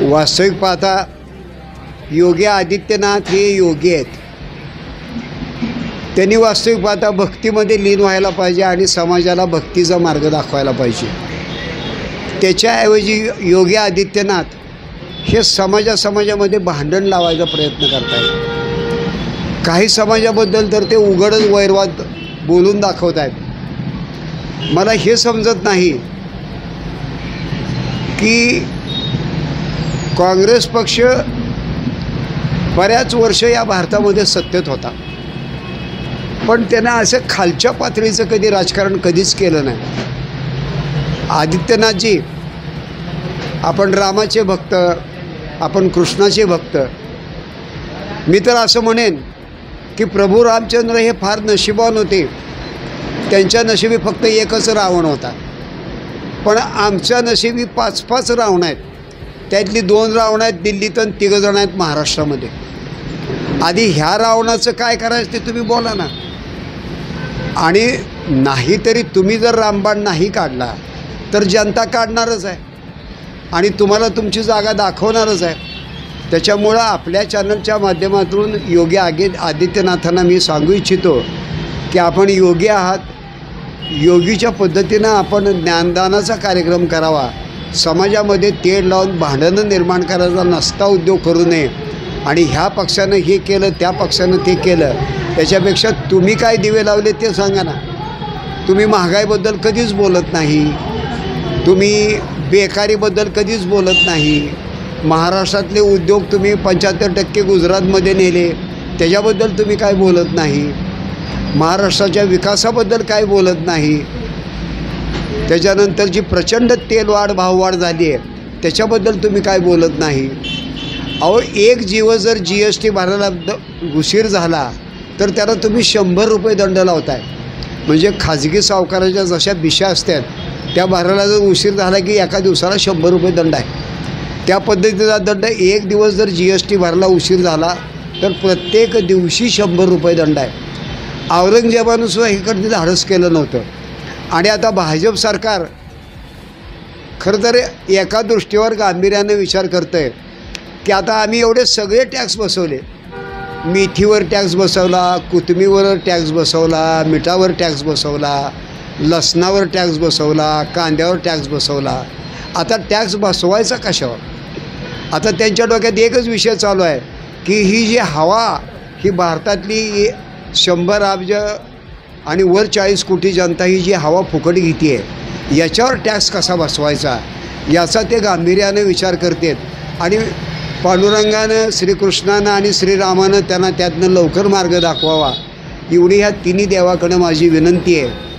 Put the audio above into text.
वास्तविक पाहता योगी आदित्यनाथ हे योगी आहेत. त्यांनी वास्तविक पाहता भक्तीमध्ये लीन व्हायला पाहिजे आणि समाजाला भक्तीचा मार्ग दाखवायला पाहिजे. त्याच्याऐवजी योगी आदित्यनाथ हे समाजा समाजामध्ये भांडण लावायचा प्रयत्न करत आहेत काही समाजाबद्दल तर ते उघडच वैरवाद बोलून दाखवत आहेत मला हे समजत नाही की काँग्रेस पक्ष बऱ्याच वर्ष या भारतामध्ये सत्तेत होता. पण त्यांना असं खालच्या पातळीचं कधी राजकारण कधीच केलं नाही. आदित्यनाथजी आपण रामाचे भक्त आपण कृष्णाचे भक्त. मी तर असं म्हणेन की प्रभू रामचंद्र हे फार नशिबान होते. त्यांच्या नशिबी फक्त एकच रावण होता. पण आमच्या नशिबी पाच पाच रावण आहेत. त्यातली दोन रावण आहेत दिल्लीत आणि तिघंजण आहेत महाराष्ट्रामध्ये. आधी ह्या रावणाचं काय करायचं ते तुम्ही बोला ना. आणि नाही तरी तुम्ही जर रामबाण नाही काढला तर जनता काढणारच आहे. आणि तुम्हाला तुमची जागा दाखवणारच आहे. त्याच्यामुळं आपल्या चॅनलच्या माध्यमातून योगी आगे आदित्यनाथांना मी सांगू इच्छितो की आपण योगी आहात. योगीच्या पद्धतीनं आपण ज्ञानदानाचा कार्यक्रम करावा. समाजामध्ये तेढ लावून भांडणं निर्माण करायचा नसता उद्योग करू नये. आणि ह्या पक्षानं हे केलं त्या पक्षानं ते केलं त्याच्यापेक्षा तुम्ही काय दिवे लावले ते सांगा ना. तुम्ही महागाईबद्दल कधीच बोलत नाही. तुम्ही बेकारीबद्दल कधीच बोलत नाही. महाराष्ट्रातले उद्योग तुम्ही पंच्याहत्तर टक्के गुजरातमध्ये नेले त्याच्याबद्दल तुम्ही काय बोलत नाही. महाराष्ट्राच्या विकासाबद्दल काय बोलत नाही. त्याच्यानंतर जी प्रचंड तेलवाढ भाववाढ झाली आहे त्याच्याबद्दल तुम्ही काय बोलत नाही? अहो एक जीव जर जी एस टी भरायला द उशीर झाला तर त्याला तुम्ही शंभर रुपये दंड लावताय. म्हणजे खाजगी सावकाराच्या जशा बिशा असतात त्या भरायला जर उशीर झाला की एका दिवसाला शंभर रुपये दंड आहे. त्या पद्धतीचा दंड एक दिवस जर जी एस टी भरायला उशीर झाला तर प्रत्येक दिवशी शंभर रुपये दंड आहे. औरंगजेबानं सुद्धा हे कधी धाडस केलं नव्हतं. आणि आता भाजप सरकार खरं तर एका दृष्टीवर गांभीर्यानं विचार करतं आहे की आता आम्ही एवढे सगळे टॅक्स बसवले. मेथीवर टॅक्स बसवला कोथमीवर टॅक्स बसवला मिठावर टॅक्स बसवला लसणावर टॅक्स बसवला कांद्यावर टॅक्स बसवला. आता टॅक्स बसवायचा कशावर? आता त्यांच्या डोक्यात एकच विषय चालू आहे की ही जी हवा ही भारतातली शंभर अब्ज आणि वर चाळीस कोटी जनता ही जी हवा फुकट घेते आहे याच्यावर टॅक्स कसा बसवायचा? याचा ते गांभीर्यानं विचार करतात. आणि पांडुरंगानं श्रीकृष्णानं आणि श्रीरामानं त्यांना त्यातनं लवकर मार्ग दाखवावा. एवढी ह्या तिन्ही देवाकडं माझी विनंती आहे.